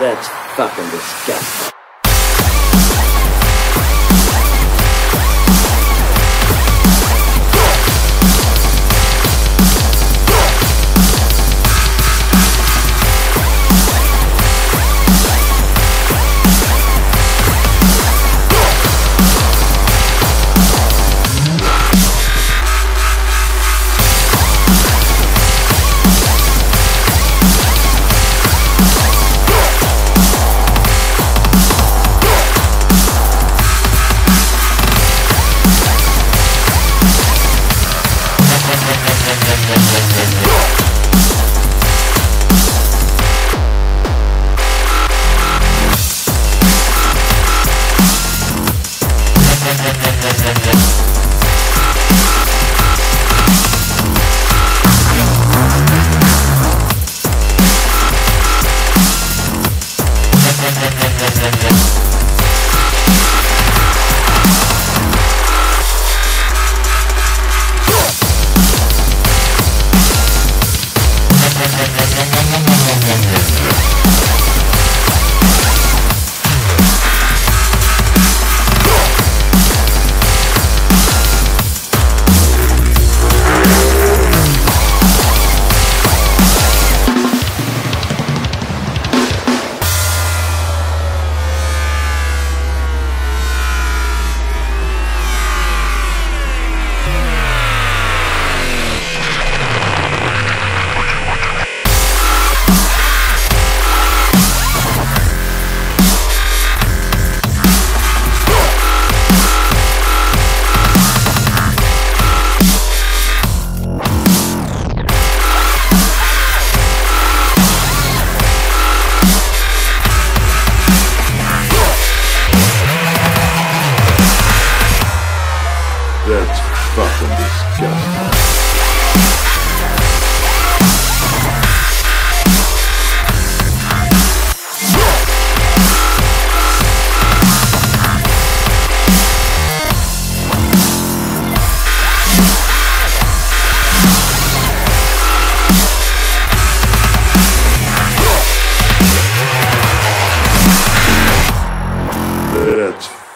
That's fucking disgusting.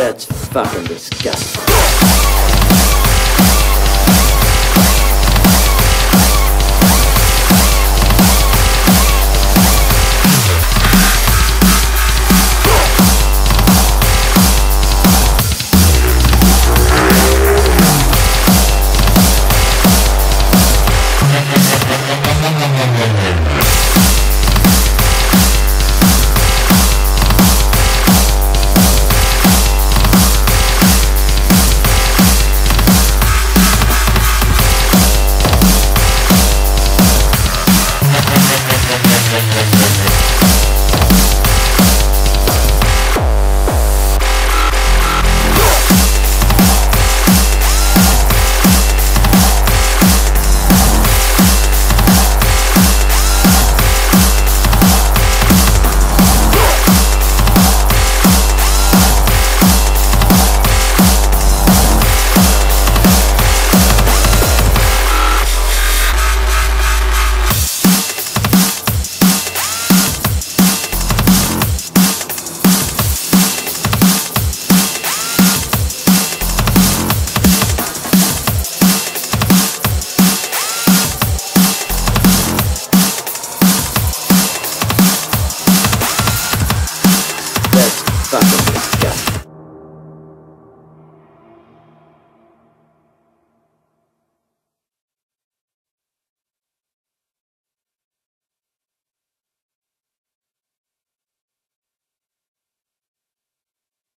That's fucking disgusting.